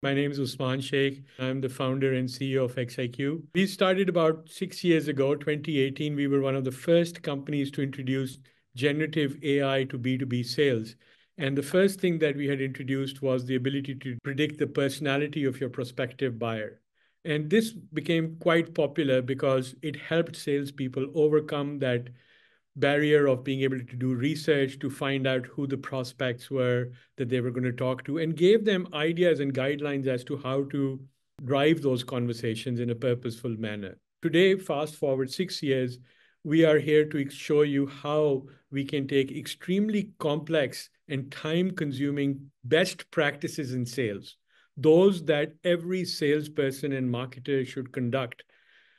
My name is Usman Sheikh. I'm the founder and CEO of XIQ. We started about six years ago, 2018. We were one of the first companies to introduce generative AI to B2B sales. And the first thing that we had introduced was the ability to predict the personality of your prospective buyer. And this became quite popular because it helped salespeople overcome that barrier of being able to do research to find out who the prospects were that they were going to talk to and gave them ideas and guidelines as to how to drive those conversations in a purposeful manner. Today, fast forward six years, we are here to show you how we can take extremely complex and time consuming best practices in sales, those that every salesperson and marketer should conduct.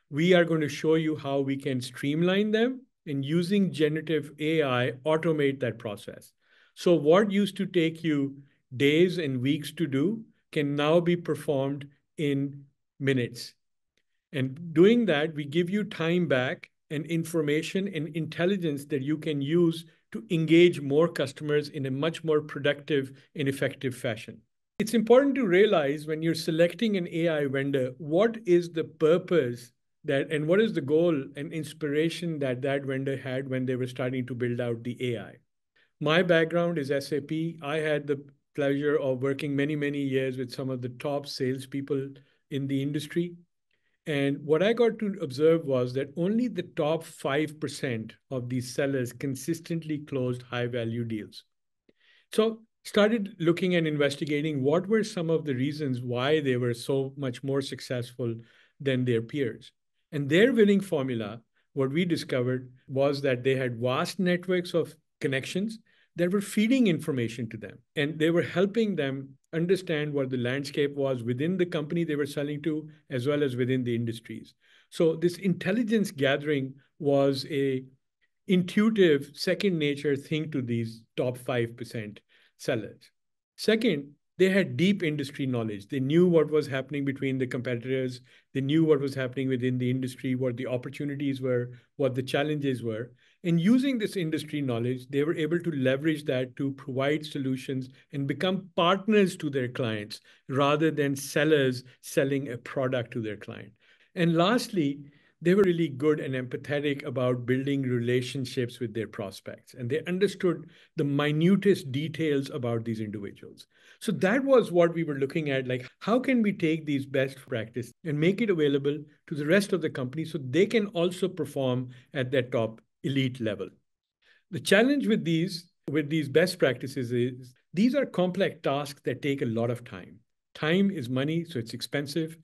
We are going to show you how we can streamline them and using generative AI, automate that process. So what used to take you days and weeks to do can now be performed in minutes. And doing that, we give you time back and information and intelligence that you can use to engage more customers in a much more productive and effective fashion. It's important to realize when you're selecting an AI vendor, what is the purpose that and what is the goal and inspiration that that vendor had when they were starting to build out the AI. My background is SAP. I had the pleasure of working many, many years with some of the top salespeople in the industry. And what I got to observe was that only the top 5% of these sellers consistently closed high value deals. So started looking and investigating what were some of the reasons why they were so much more successful than their peers. And their winning formula, what we discovered was that they had vast networks of connections that were feeding information to them. And they were helping them understand what the landscape was within the company they were selling to, as well as within the industries. So this intelligence gathering was a intuitive second nature thing to these top 5% sellers. Second, they had deep industry knowledge. They knew what was happening between the competitors. They knew what was happening within the industry, what the opportunities were, what the challenges were. And using this industry knowledge, they were able to leverage that to provide solutions and become partners to their clients rather than sellers selling a product to their client. And lastly, they were really good and empathetic about building relationships with their prospects and they understood the minutest details about these individuals. So that was what we were looking at like how can we take these best practice and make it available to the rest of the company so they can also perform at that top elite level? The challenge with these with these best practices is these are complex tasks that take a lot of time. Time is money so it's expensive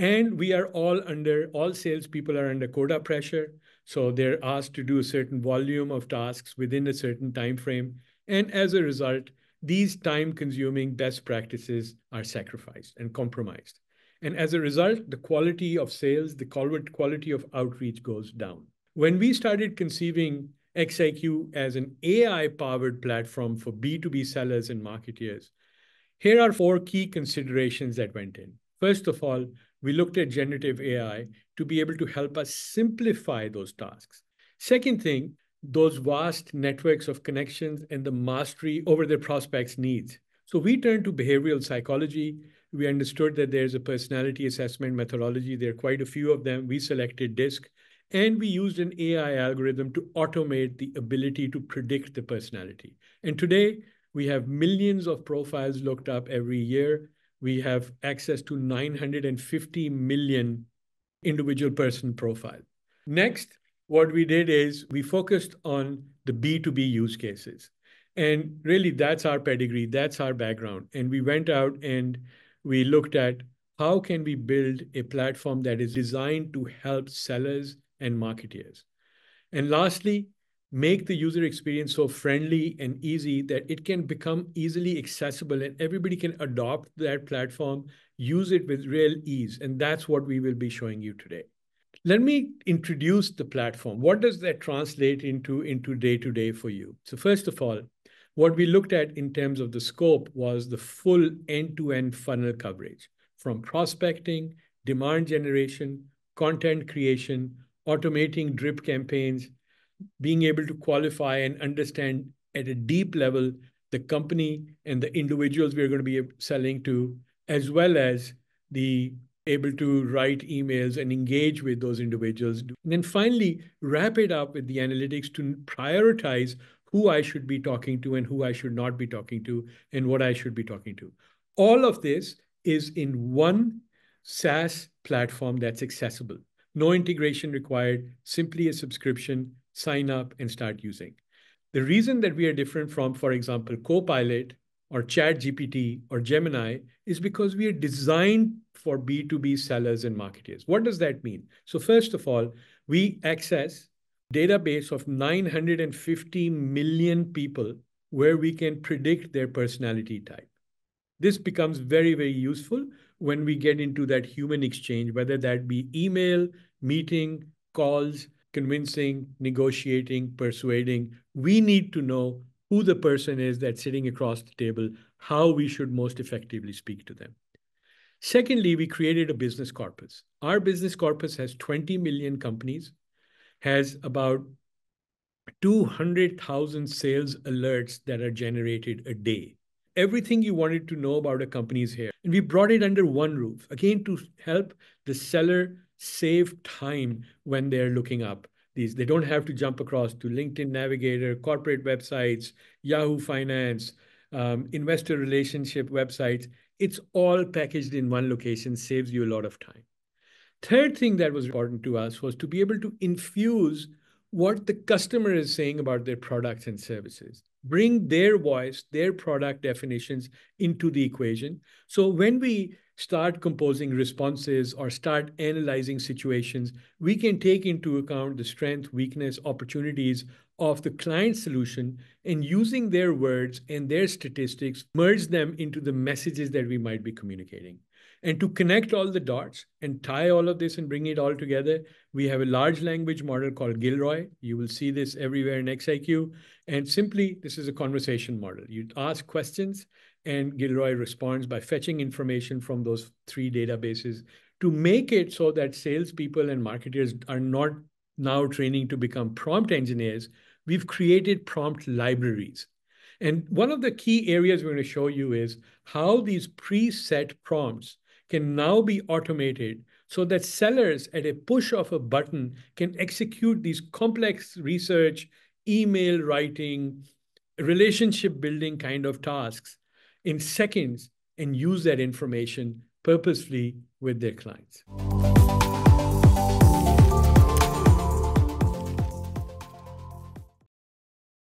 and we are all under, all salespeople are under quota pressure. So they're asked to do a certain volume of tasks within a certain time frame. And as a result, these time-consuming best practices are sacrificed and compromised. And as a result, the quality of sales, the quality of outreach goes down. When we started conceiving XIQ as an AI-powered platform for B2B sellers and marketeers, here are four key considerations that went in. First of all, we looked at generative AI to be able to help us simplify those tasks. Second thing, those vast networks of connections and the mastery over their prospects' needs. So we turned to behavioral psychology. We understood that there's a personality assessment methodology. There are quite a few of them. We selected DISC, and we used an AI algorithm to automate the ability to predict the personality. And today, we have millions of profiles looked up every year we have access to 950 million individual person profile. Next, what we did is we focused on the B2B use cases. And really, that's our pedigree, that's our background. And we went out and we looked at how can we build a platform that is designed to help sellers and marketeers. And lastly, make the user experience so friendly and easy that it can become easily accessible and everybody can adopt that platform, use it with real ease. And that's what we will be showing you today. Let me introduce the platform. What does that translate into into day to day for you? So first of all, what we looked at in terms of the scope was the full end-to-end funnel coverage from prospecting, demand generation, content creation, automating drip campaigns, being able to qualify and understand at a deep level the company and the individuals we're going to be selling to, as well as the able to write emails and engage with those individuals. And then finally, wrap it up with the analytics to prioritize who I should be talking to and who I should not be talking to and what I should be talking to. All of this is in one SaaS platform that's accessible. No integration required, simply a subscription, sign up and start using. The reason that we are different from, for example, Copilot or ChatGPT or Gemini is because we are designed for B2B sellers and marketers. What does that mean? So first of all, we access database of 950 million people where we can predict their personality type. This becomes very, very useful when we get into that human exchange, whether that be email, meeting, calls, convincing, negotiating, persuading. We need to know who the person is that's sitting across the table, how we should most effectively speak to them. Secondly, we created a business corpus. Our business corpus has 20 million companies, has about 200,000 sales alerts that are generated a day. Everything you wanted to know about a company is here. And we brought it under one roof, again, to help the seller save time when they're looking up these. They don't have to jump across to LinkedIn Navigator, corporate websites, Yahoo Finance, um, investor relationship websites. It's all packaged in one location, saves you a lot of time. Third thing that was important to us was to be able to infuse what the customer is saying about their products and services. Bring their voice, their product definitions into the equation. So when we start composing responses or start analyzing situations, we can take into account the strength, weakness, opportunities of the client solution and using their words and their statistics, merge them into the messages that we might be communicating. And to connect all the dots and tie all of this and bring it all together, we have a large language model called Gilroy. You will see this everywhere in XIQ. And simply, this is a conversation model. You ask questions, and Gilroy responds by fetching information from those three databases to make it so that salespeople and marketers are not now training to become prompt engineers. We've created prompt libraries. And one of the key areas we're going to show you is how these preset prompts can now be automated so that sellers at a push of a button can execute these complex research, email writing, relationship building kind of tasks in seconds and use that information purposefully with their clients.